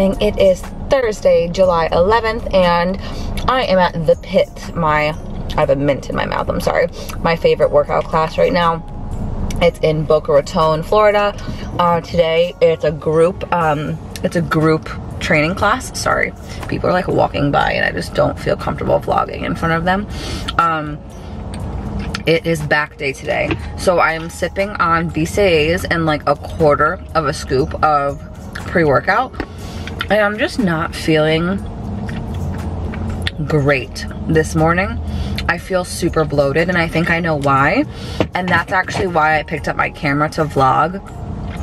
morning. It is Thursday, July 11th, and I am at the pit. My, I have a mint in my mouth, I'm sorry. My favorite workout class right now. It's in Boca Raton, Florida. Uh, today, it's a group, um, it's a group training class. Sorry, people are like walking by and I just don't feel comfortable vlogging in front of them. Um, it is back day today. So I am sipping on BCAAs and like a quarter of a scoop of pre-workout. And I'm just not feeling great this morning. I feel super bloated and I think I know why. And that's actually why I picked up my camera to vlog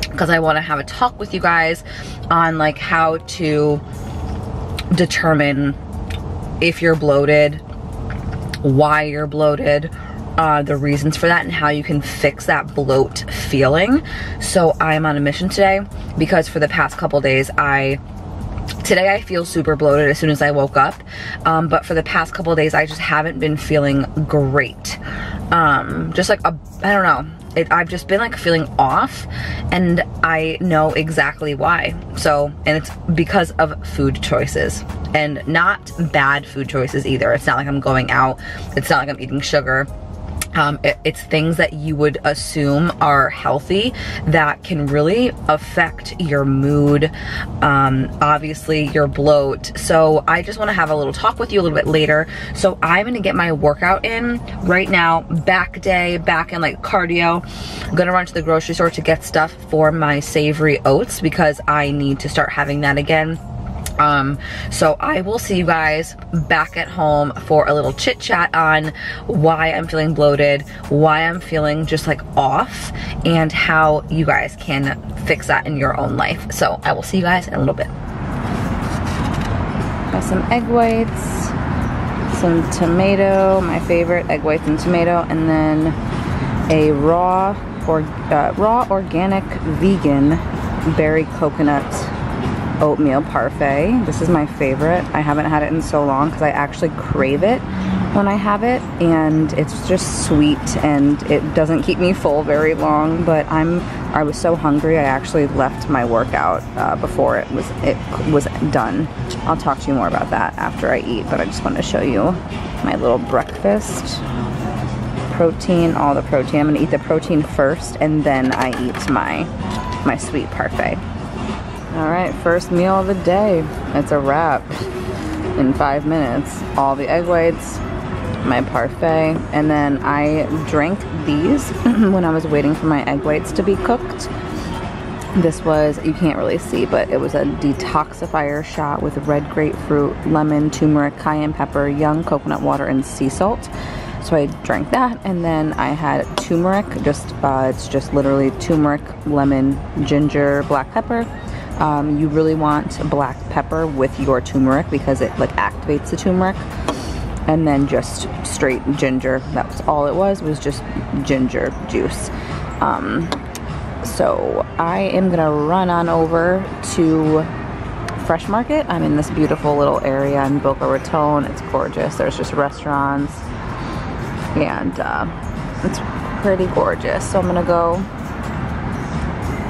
because I want to have a talk with you guys on like how to determine if you're bloated, why you're bloated, uh, the reasons for that and how you can fix that bloat feeling. So I'm on a mission today because for the past couple days I Today I feel super bloated as soon as I woke up, um, but for the past couple days I just haven't been feeling great. Um, just like, a, I don't know, it, I've just been like feeling off and I know exactly why. So, and it's because of food choices and not bad food choices either. It's not like I'm going out, it's not like I'm eating sugar um, it, it's things that you would assume are healthy that can really affect your mood, um, obviously your bloat. So I just wanna have a little talk with you a little bit later. So I'm gonna get my workout in right now, back day, back in like cardio. I'm gonna run to the grocery store to get stuff for my savory oats because I need to start having that again um, so I will see you guys back at home for a little chit chat on why I'm feeling bloated, why I'm feeling just like off, and how you guys can fix that in your own life. So I will see you guys in a little bit. Got some egg whites, some tomato, my favorite, egg whites and tomato, and then a raw or uh, raw organic vegan berry coconut oatmeal parfait. This is my favorite. I haven't had it in so long because I actually crave it when I have it and it's just sweet and it doesn't keep me full very long but I'm I was so hungry I actually left my workout uh, before it was it was done. I'll talk to you more about that after I eat but I just wanted to show you my little breakfast protein all the protein I'm gonna eat the protein first and then I eat my my sweet parfait all right, first meal of the day. It's a wrap in five minutes. All the egg whites, my parfait, and then I drank these when I was waiting for my egg whites to be cooked. This was, you can't really see, but it was a detoxifier shot with red grapefruit, lemon, turmeric, cayenne pepper, young coconut water, and sea salt. So I drank that, and then I had turmeric, just, uh, it's just literally turmeric, lemon, ginger, black pepper, um, you really want black pepper with your turmeric because it like activates the turmeric. And then just straight ginger. That was all it was, was just ginger juice. Um, so I am gonna run on over to Fresh Market. I'm in this beautiful little area in Boca Raton. It's gorgeous. There's just restaurants and uh, it's pretty gorgeous. So I'm gonna go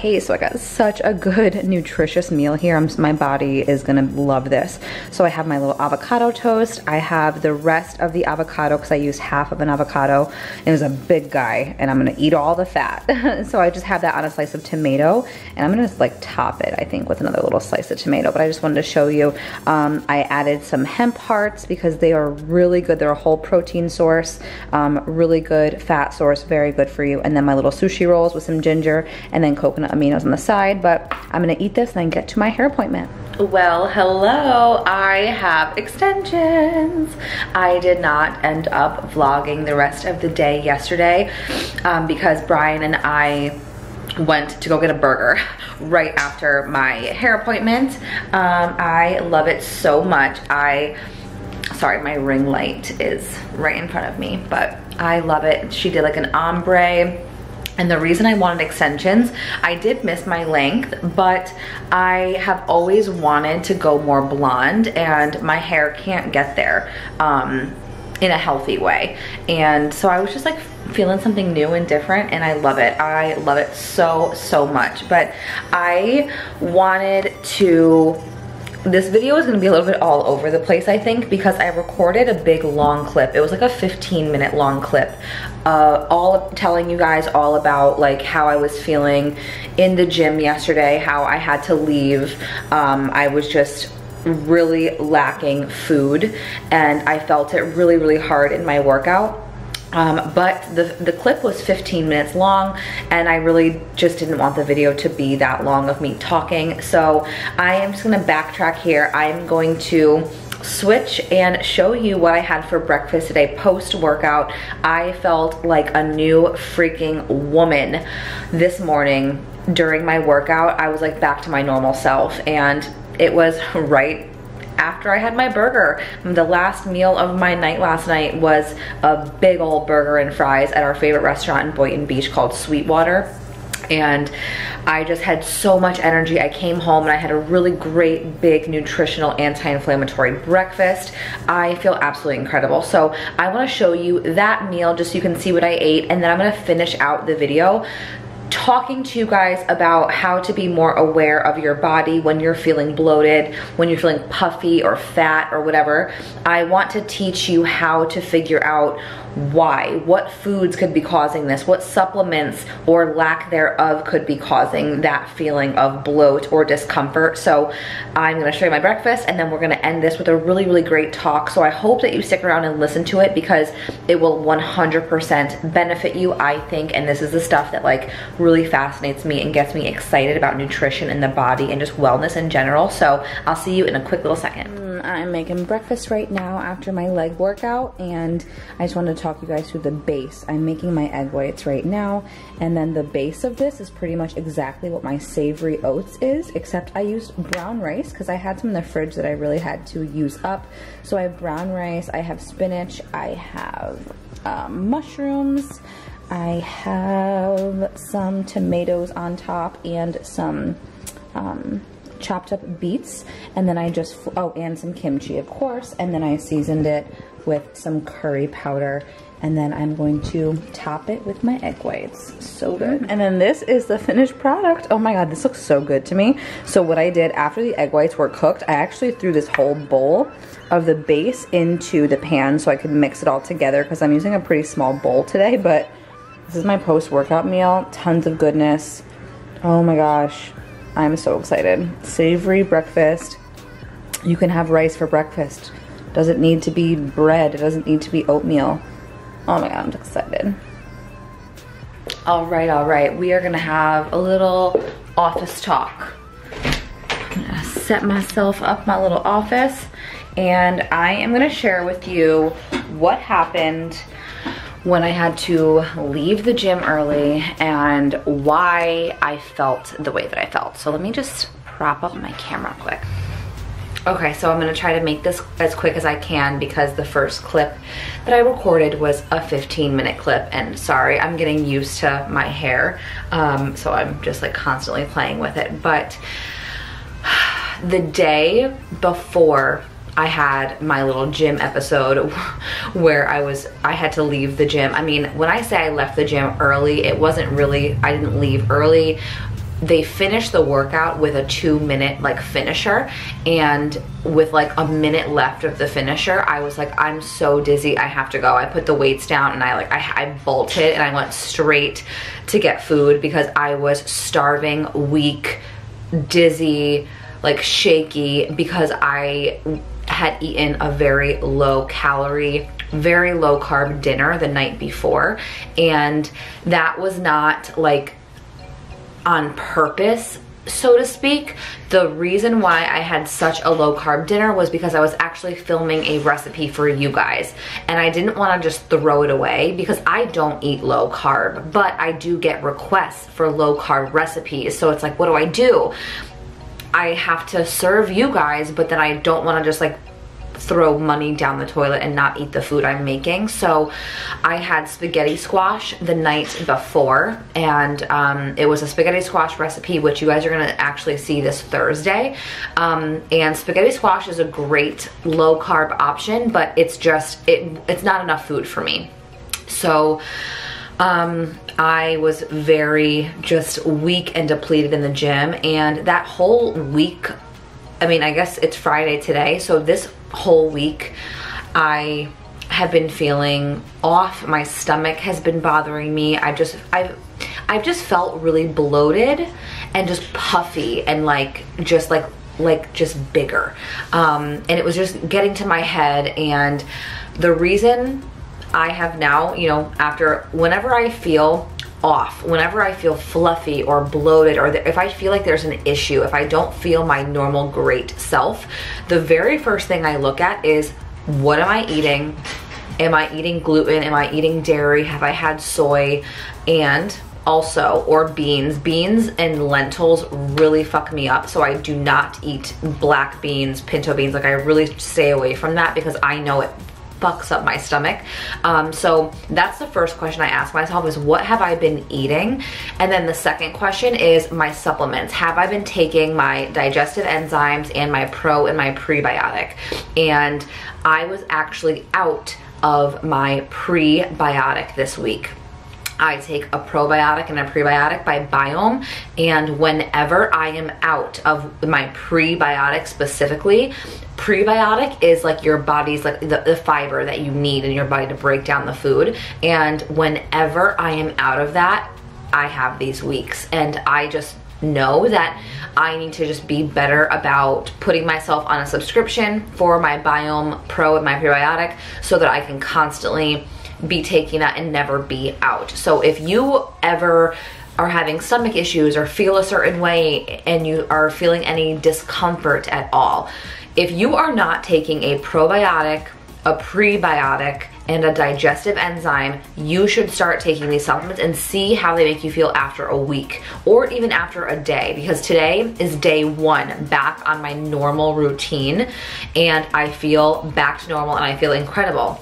Okay, so I got such a good nutritious meal here. I'm, my body is gonna love this. So I have my little avocado toast. I have the rest of the avocado because I used half of an avocado. It was a big guy and I'm gonna eat all the fat. so I just have that on a slice of tomato and I'm gonna like top it, I think, with another little slice of tomato. But I just wanted to show you, um, I added some hemp hearts because they are really good. They're a whole protein source, um, really good fat source, very good for you. And then my little sushi rolls with some ginger and then coconut aminos on the side. But I'm gonna eat this and then get to my hair appointment. Well, hello, I have extensions. I did not end up vlogging the rest of the day yesterday um, because Brian and I went to go get a burger right after my hair appointment. Um, I love it so much. I, sorry, my ring light is right in front of me, but I love it. She did like an ombre and the reason I wanted extensions, I did miss my length, but I have always wanted to go more blonde and my hair can't get there um, in a healthy way. And so I was just like feeling something new and different and I love it. I love it so, so much. But I wanted to this video is gonna be a little bit all over the place, I think, because I recorded a big long clip. It was like a 15 minute long clip, uh, all telling you guys all about like how I was feeling in the gym yesterday, how I had to leave. Um, I was just really lacking food and I felt it really, really hard in my workout. Um, but the, the clip was 15 minutes long and I really just didn't want the video to be that long of me talking. So I am just gonna backtrack here. I'm going to switch and show you what I had for breakfast today post workout. I felt like a new freaking woman this morning during my workout. I was like back to my normal self and it was right after I had my burger. The last meal of my night last night was a big old burger and fries at our favorite restaurant in Boynton Beach called Sweetwater and I just had so much energy. I came home and I had a really great, big, nutritional, anti-inflammatory breakfast. I feel absolutely incredible. So I wanna show you that meal just so you can see what I ate and then I'm gonna finish out the video talking to you guys about how to be more aware of your body when you're feeling bloated, when you're feeling puffy or fat or whatever. I want to teach you how to figure out why, what foods could be causing this, what supplements or lack thereof could be causing that feeling of bloat or discomfort. So I'm gonna show you my breakfast and then we're gonna end this with a really, really great talk. So I hope that you stick around and listen to it because it will 100% benefit you, I think. And this is the stuff that like really fascinates me and gets me excited about nutrition in the body and just wellness in general. So I'll see you in a quick little second. I'm making breakfast right now after my leg workout and I just wanted to talk you guys through the base. I'm making my egg whites right now, and then the base of this is pretty much exactly what my savory oats is, except I used brown rice because I had some in the fridge that I really had to use up. So I have brown rice, I have spinach, I have um, mushrooms, I have some tomatoes on top and some um, chopped up beets and then I just, oh, and some kimchi, of course, and then I seasoned it with some curry powder and then I'm going to top it with my egg whites. So good. And then this is the finished product. Oh my God, this looks so good to me. So what I did after the egg whites were cooked, I actually threw this whole bowl of the base into the pan so I could mix it all together because I'm using a pretty small bowl today, but this is my post-workout meal. Tons of goodness. Oh my gosh. I'm so excited. Savory breakfast. You can have rice for breakfast. Doesn't need to be bread. It doesn't need to be oatmeal. Oh my god, I'm excited. All right, all right. We are gonna have a little office talk. I'm gonna set myself up my little office and I am gonna share with you what happened when I had to leave the gym early and why I felt the way that I felt. So let me just prop up my camera quick. Okay, so I'm gonna try to make this as quick as I can because the first clip that I recorded was a 15 minute clip and sorry, I'm getting used to my hair. Um, so I'm just like constantly playing with it. But the day before I had my little gym episode where I was, I had to leave the gym. I mean, when I say I left the gym early, it wasn't really, I didn't leave early they finished the workout with a two minute like finisher and with like a minute left of the finisher i was like i'm so dizzy i have to go i put the weights down and i like i, I bolted and i went straight to get food because i was starving weak dizzy like shaky because i had eaten a very low calorie very low carb dinner the night before and that was not like on purpose so to speak. The reason why I had such a low carb dinner was because I was actually filming a recipe for you guys. And I didn't want to just throw it away because I don't eat low carb, but I do get requests for low carb recipes. So it's like, what do I do? I have to serve you guys, but then I don't want to just like throw money down the toilet and not eat the food I'm making. So I had spaghetti squash the night before and um, it was a spaghetti squash recipe which you guys are gonna actually see this Thursday. Um, and spaghetti squash is a great low carb option but it's just, it, it's not enough food for me. So um, I was very just weak and depleted in the gym and that whole week I mean, I guess it's Friday today, so this whole week I have been feeling off. My stomach has been bothering me. I just, I've, I've just felt really bloated and just puffy and like, just like, like just bigger. Um, and it was just getting to my head and the reason I have now, you know, after whenever I feel off, whenever I feel fluffy or bloated, or if I feel like there's an issue, if I don't feel my normal great self, the very first thing I look at is what am I eating? Am I eating gluten? Am I eating dairy? Have I had soy? And also, or beans. Beans and lentils really fuck me up, so I do not eat black beans, pinto beans. Like I really stay away from that because I know it fucks up my stomach. Um, so that's the first question I ask myself is what have I been eating? And then the second question is my supplements. Have I been taking my digestive enzymes and my pro and my prebiotic? And I was actually out of my prebiotic this week. I take a probiotic and a prebiotic by Biohm and whenever I am out of my prebiotic specifically, prebiotic is like your body's like the, the, fiber that you need in your body to break down the food and whenever I am out of that I have these weeks and I just know that I need to just be better about putting myself on a subscription for my Biohm Pro and my prebiotic so that I can constantly be taking that and never be out. So if you ever are having stomach issues or feel a certain way and you are feeling any discomfort at all, if you are not taking a probiotic, a prebiotic, and a digestive enzyme, you should start taking these supplements and see how they make you feel after a week or even after a day because today is day one back on my normal routine and I feel back to normal and I feel incredible.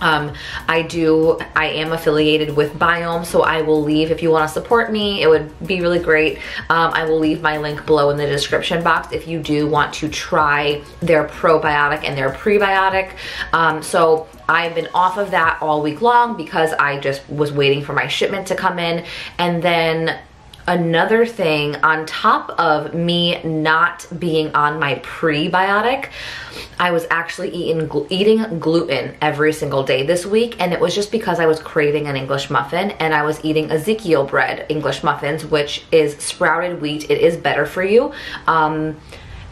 Um, I do, I am affiliated with Biohm, so I will leave, if you wanna support me, it would be really great. Um, I will leave my link below in the description box if you do want to try their probiotic and their prebiotic. Um, so I've been off of that all week long because I just was waiting for my shipment to come in. And then another thing on top of me not being on my prebiotic i was actually eating eating gluten every single day this week and it was just because i was craving an english muffin and i was eating ezekiel bread english muffins which is sprouted wheat. It is better for you. Um,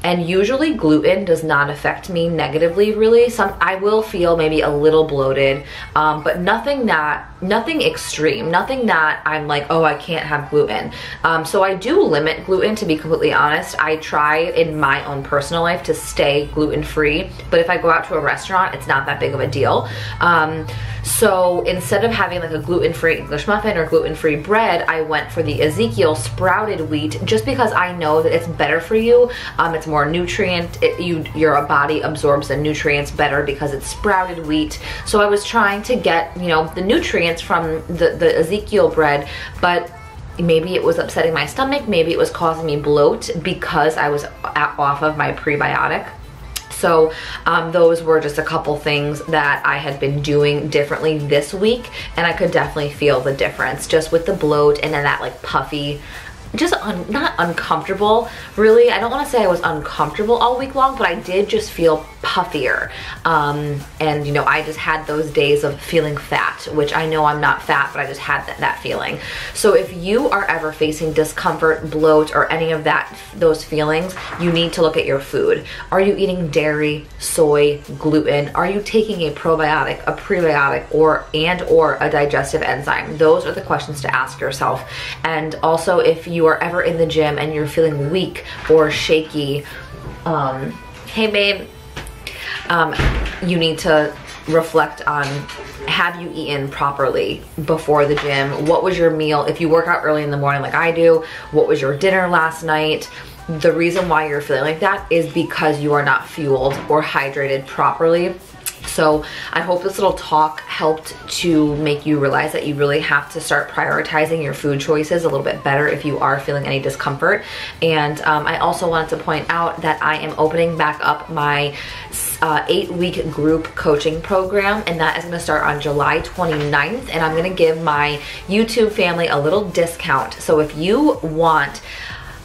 and usually gluten does not affect me negatively really. Some i will feel maybe a little bloated um, but nothing that nothing extreme nothing that i'm like oh i can't have gluten. Um, so i do limit gluten to be completely honest. I try in my own personal life to stay gluten free but if i go out to a restaurant it's not that big of a deal. Um, so instead of having like a gluten-free English muffin or gluten-free bread, I went for the Ezekiel sprouted wheat just because I know that it's better for you. Um, it's more nutrient, it, you, your body absorbs the nutrients better because it's sprouted wheat. So I was trying to get, you know, the nutrients from the, the Ezekiel bread, but maybe it was upsetting my stomach, maybe it was causing me bloat because I was off of my prebiotic. So um, those were just a couple things that I had been doing differently this week and I could definitely feel the difference just with the bloat and then that like puffy just un not uncomfortable, really. I don't wanna say I was uncomfortable all week long, but I did just feel puffier. Um, and you know, I just had those days of feeling fat, which I know I'm not fat, but I just had that, that feeling. So if you are ever facing discomfort, bloat, or any of that, those feelings, you need to look at your food. Are you eating dairy, soy, gluten? Are you taking a probiotic, a prebiotic, or and or a digestive enzyme? Those are the questions to ask yourself. And also if you are ever in the gym and you're feeling weak or shaky, um, hey babe, um, you need to reflect on have you eaten properly before the gym? What was your meal? If you work out early in the morning like I do, what was your dinner last night? The reason why you're feeling like that is because you are not fueled or hydrated properly so I hope this little talk helped to make you realize that you really have to start prioritizing your food choices a little bit better if you are feeling any discomfort. And um, I also wanted to point out that I am opening back up my uh, eight week group coaching program and that is gonna start on July 29th and I'm gonna give my YouTube family a little discount. So if you want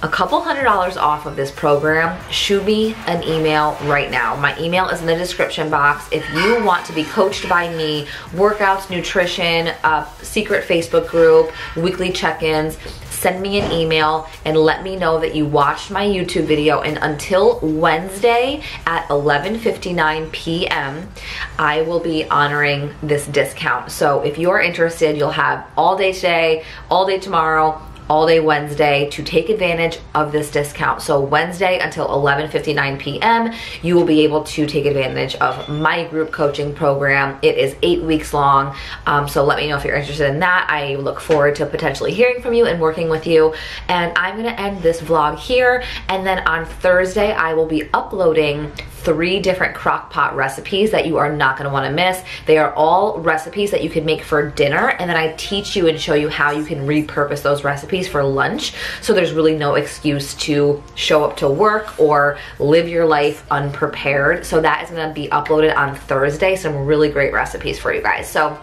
a couple hundred dollars off of this program, shoot me an email right now. My email is in the description box. If you want to be coached by me, workouts, nutrition, a secret Facebook group, weekly check-ins, send me an email and let me know that you watched my YouTube video and until Wednesday at 11.59 p.m. I will be honoring this discount. So if you're interested, you'll have all day today, all day tomorrow, all day Wednesday to take advantage of this discount. So Wednesday until 11.59 p.m., you will be able to take advantage of my group coaching program. It is eight weeks long. Um, so let me know if you're interested in that. I look forward to potentially hearing from you and working with you. And I'm gonna end this vlog here. And then on Thursday, I will be uploading three different crock pot recipes that you are not gonna wanna miss. They are all recipes that you can make for dinner and then I teach you and show you how you can repurpose those recipes for lunch. So there's really no excuse to show up to work or live your life unprepared. So that is gonna be uploaded on Thursday. Some really great recipes for you guys. So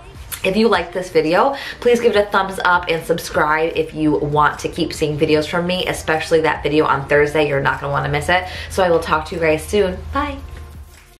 if you liked this video, please give it a thumbs up and subscribe if you want to keep seeing videos from me, especially that video on Thursday. You're not gonna wanna miss it. So I will talk to you guys soon. Bye.